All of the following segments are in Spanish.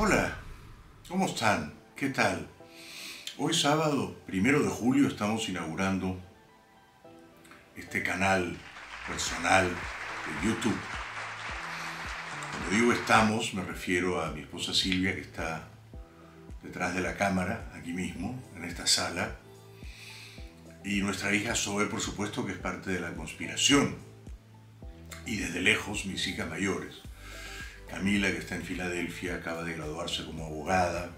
Hola, ¿cómo están? ¿Qué tal? Hoy sábado, primero de julio, estamos inaugurando este canal personal de YouTube. Cuando digo estamos, me refiero a mi esposa Silvia, que está detrás de la cámara, aquí mismo, en esta sala, y nuestra hija Zoe, por supuesto, que es parte de la conspiración, y desde lejos mis hijas mayores. Camila, que está en Filadelfia, acaba de graduarse como abogada,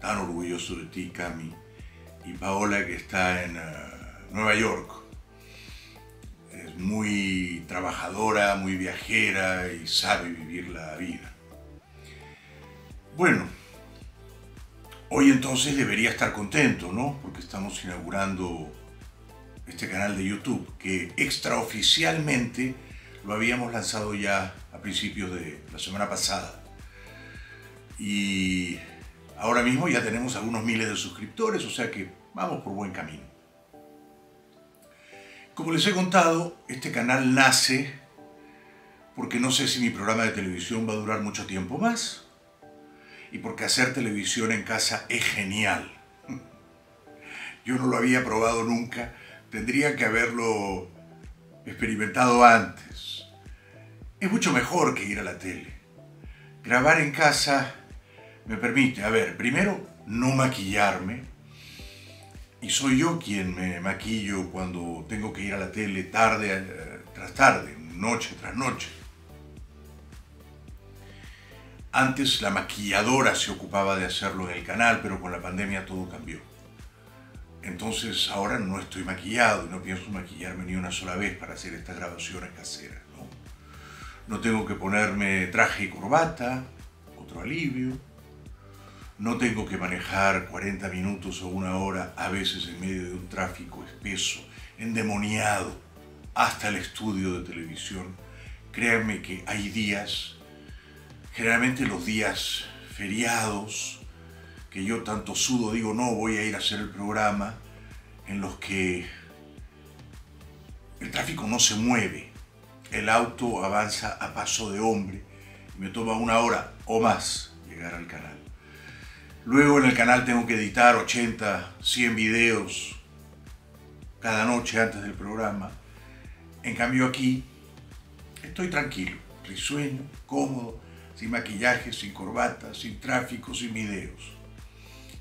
tan orgulloso de ti, Cami, y Paola, que está en uh, Nueva York. Es muy trabajadora, muy viajera y sabe vivir la vida. Bueno, hoy entonces debería estar contento, ¿no? Porque estamos inaugurando este canal de YouTube que extraoficialmente lo habíamos lanzado ya principios de la semana pasada. Y ahora mismo ya tenemos algunos miles de suscriptores, o sea que vamos por buen camino. Como les he contado, este canal nace porque no sé si mi programa de televisión va a durar mucho tiempo más y porque hacer televisión en casa es genial. Yo no lo había probado nunca, tendría que haberlo experimentado antes. Es mucho mejor que ir a la tele. Grabar en casa me permite, a ver, primero, no maquillarme. Y soy yo quien me maquillo cuando tengo que ir a la tele tarde eh, tras tarde, noche tras noche. Antes la maquilladora se ocupaba de hacerlo en el canal, pero con la pandemia todo cambió. Entonces ahora no estoy maquillado y no pienso maquillarme ni una sola vez para hacer estas grabaciones caseras. No, tengo que ponerme traje y corbata, otro alivio. No tengo que manejar 40 minutos o una hora, a veces en medio de un tráfico espeso, endemoniado, hasta el estudio de televisión. Créanme que hay días, generalmente los días feriados, que yo tanto sudo, digo, no, voy a ir a hacer el programa, en los que el tráfico no se mueve, el auto avanza a paso de hombre me toma una hora o más llegar al canal. Luego en el canal tengo que editar 80, 100 videos cada noche antes del programa. En cambio aquí estoy tranquilo, risueño, cómodo, sin maquillaje, sin corbata, sin tráfico, sin videos.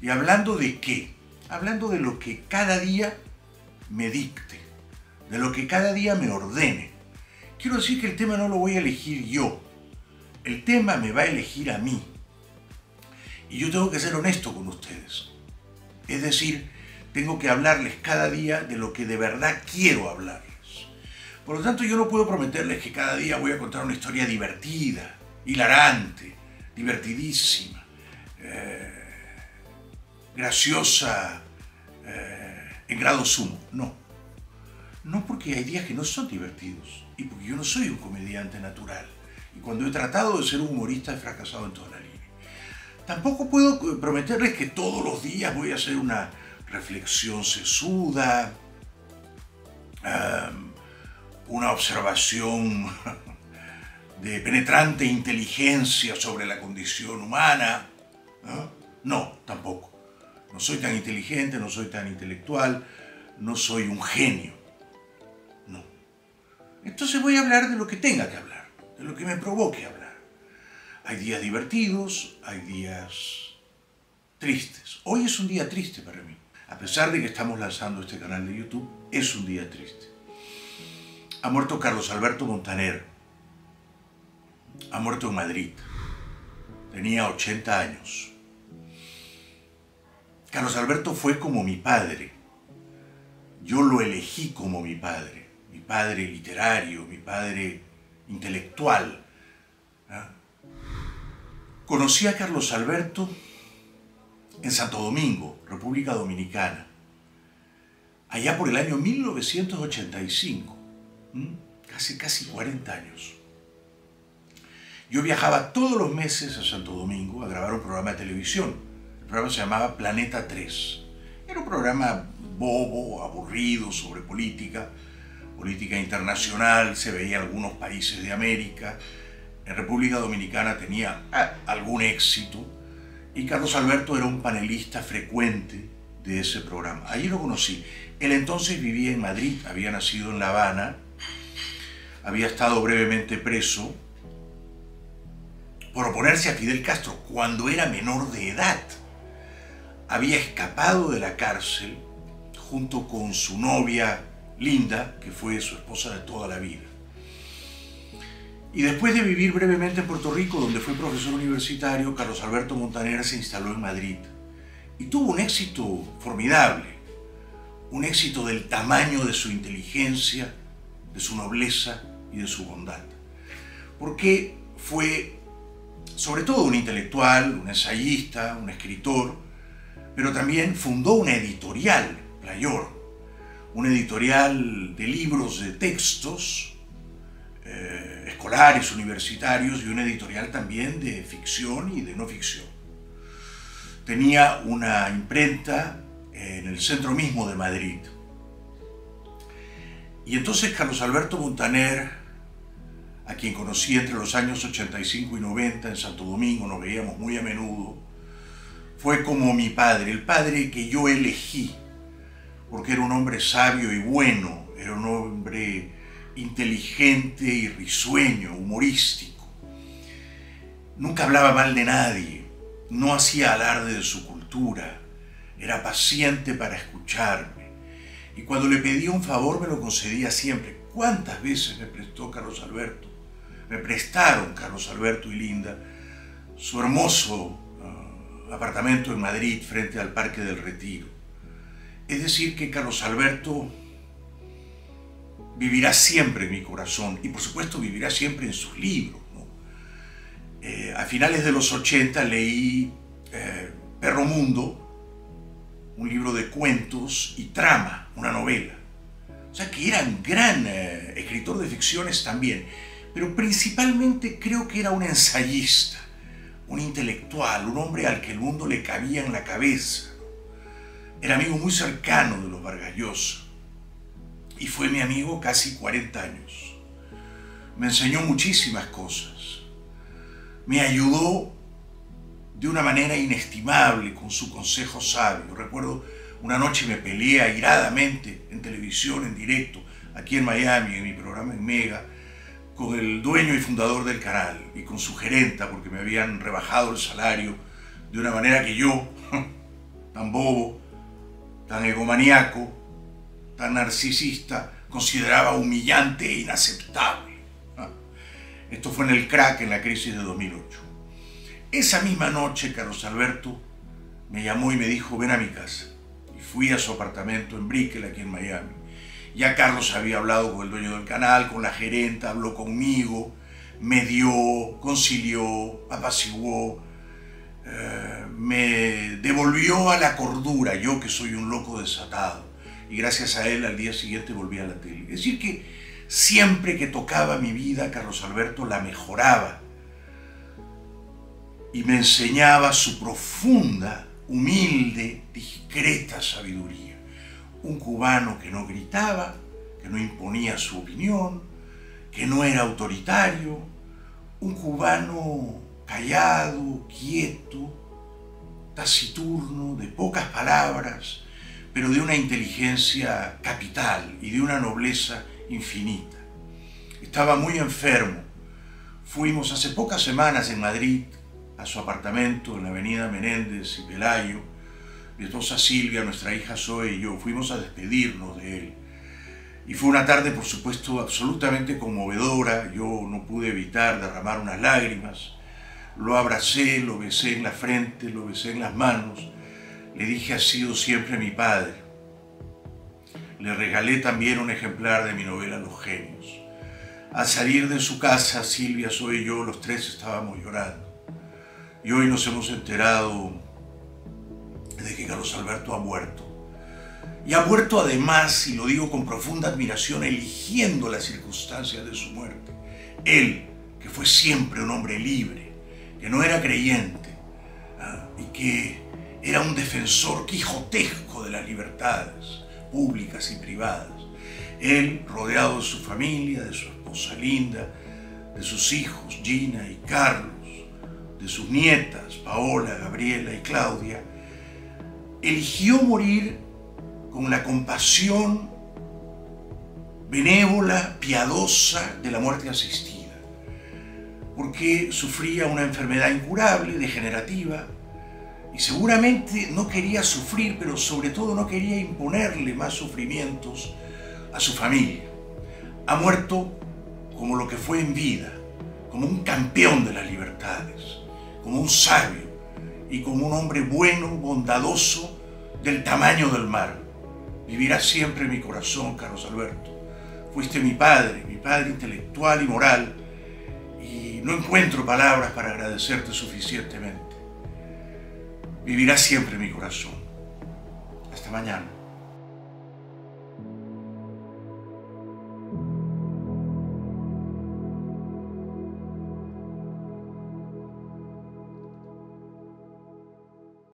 ¿Y hablando de qué? Hablando de lo que cada día me dicte, de lo que cada día me ordene. Quiero decir que el tema no lo voy a elegir yo, el tema me va a elegir a mí. Y yo tengo que ser honesto con ustedes. Es decir, tengo que hablarles cada día de lo que de verdad quiero hablarles. Por lo tanto, yo no puedo prometerles que cada día voy a contar una historia divertida, hilarante, divertidísima, eh, graciosa, eh, en grado sumo. No. No porque hay días que no son divertidos y porque yo no soy un comediante natural. Y cuando he tratado de ser un humorista he fracasado en toda la línea. Tampoco puedo prometerles que todos los días voy a hacer una reflexión sesuda, una observación de penetrante inteligencia sobre la condición humana. ¿no? no, tampoco. No soy tan inteligente, no soy tan intelectual, no soy un genio. Entonces voy a hablar de lo que tenga que hablar, de lo que me provoque hablar. Hay días divertidos, hay días tristes. Hoy es un día triste para mí. A pesar de que estamos lanzando este canal de YouTube, es un día triste. Ha muerto Carlos Alberto Montaner. Ha muerto en Madrid. Tenía 80 años. Carlos Alberto fue como mi padre. Yo lo elegí como mi padre. Mi padre literario, mi padre intelectual. ¿Ah? Conocí a Carlos Alberto en Santo Domingo, República Dominicana, allá por el año 1985, casi, casi 40 años. Yo viajaba todos los meses a Santo Domingo a grabar un programa de televisión. El programa se llamaba Planeta 3. Era un programa bobo, aburrido, sobre política, política internacional, se veía algunos países de América. En República Dominicana tenía algún éxito, Y Carlos Alberto era un panelista frecuente de ese programa. Allí lo conocí. Él entonces vivía en Madrid, había nacido en La Habana, había estado brevemente preso por oponerse a Fidel Castro cuando era menor de edad. Había escapado de la cárcel junto con su novia Linda, que fue su esposa de toda la vida. Y después de vivir brevemente en Puerto Rico, donde fue profesor universitario, Carlos Alberto Montaner se instaló en Madrid y tuvo un éxito formidable, un éxito del tamaño de su inteligencia, de su nobleza y de su bondad. Porque fue sobre todo un intelectual, un ensayista, un escritor, pero también fundó una editorial, Playor, una editorial de libros de textos eh, escolares, universitarios y una editorial también de ficción y de no ficción. Tenía una imprenta en el centro mismo de Madrid. Y entonces Carlos Alberto Montaner, a quien conocí entre los años 85 y 90 en Santo Domingo, nos veíamos muy a menudo, fue como mi padre, el padre que yo elegí, porque era un hombre sabio y bueno, era un hombre inteligente y risueño, humorístico. Nunca hablaba mal de nadie, no hacía alarde de su cultura, era paciente para escucharme. Y cuando le pedía un favor me lo concedía siempre. ¿Cuántas veces me prestó Carlos Alberto? Me prestaron Carlos Alberto y Linda su hermoso ah, apartamento en Madrid frente al Parque del Retiro. Es decir, que Carlos Alberto vivirá siempre en mi corazón y por supuesto vivirá siempre en sus libros. Eh, a finales de los 80 leí eh, Perro Mundo, un libro de cuentos y trama, una novela. O sea que era un gran eh, escritor de ficciones también, pero principalmente creo que era un ensayista, un intelectual, un hombre al que el mundo le cabía en la cabeza. Era amigo muy cercano de los Vargas y fue mi amigo casi 40 años. Me enseñó muchísimas cosas. Me ayudó de una manera inestimable con su consejo sabio. Recuerdo una noche me peleé airadamente en televisión, en directo, aquí en Miami, en mi programa en Mega, con el dueño y fundador del canal y con su gerenta porque me habían rebajado el salario de una manera que yo, tan bobo, tan egomaniaco, tan narcisista, consideraba humillante e inaceptable. Ah, esto fue en el crack, en la crisis de 2008. Esa misma noche, Carlos Alberto me llamó y me dijo, ven a mi casa. Y fui a su apartamento en Brickell, aquí en Miami. Ya Carlos había hablado con el dueño del canal, con la gerenta, habló conmigo, me dio, concilió, apaciguó, me devolvió a la cordura, yo que soy un loco desatado y gracias a él al día siguiente volví a la tele. Es decir, que siempre que tocaba mi vida, Carlos Alberto la mejoraba y me enseñaba su profunda, humilde, discreta sabiduría. Un cubano que no gritaba, que no imponía su opinión, que no era autoritario, un cubano callado, quieto, taciturno, de pocas palabras, pero de una inteligencia capital y de una nobleza infinita. Estaba muy enfermo. Fuimos hace pocas semanas en Madrid a su apartamento en la avenida Menéndez y Pelayo. Mi esposa Silvia, nuestra hija Zoe y yo fuimos a despedirnos de él. Y fue una tarde, por supuesto, absolutamente conmovedora. Yo no pude evitar derramar unas lágrimas. Lo abracé, lo besé en la frente, lo besé en las manos le dije ha sido siempre mi padre. Le regalé también un ejemplar de mi novela Los Genios. Al salir de su casa, Silvia, Soy yo, los tres estábamos llorando. Y hoy nos hemos enterado de que Carlos Alberto ha muerto. Y ha muerto además, y lo digo con profunda admiración, eligiendo las circunstancias de su muerte. Él, que fue siempre un hombre libre, que no era creyente, ¿ah? y que era un defensor quijotesco de las libertades públicas y privadas. Él, rodeado de su familia, de su esposa Linda, de sus hijos Gina y Carlos, de sus nietas, Paola, Gabriela y Claudia, eligió morir con la compasión benévola, piadosa de la muerte asistida, porque sufría una enfermedad incurable, degenerativa, y seguramente no quería sufrir, pero sobre todo no quería imponerle más sufrimientos a su familia. Ha muerto como lo que fue en vida, como un campeón de las libertades, como un sabio y como un hombre bueno, bondadoso, del tamaño del mar. Vivirá siempre en mi corazón, Carlos Alberto. Fuiste mi padre, mi padre intelectual y moral, no encuentro palabras para agradecerte suficientemente vivirá siempre en mi corazón. Hasta mañana.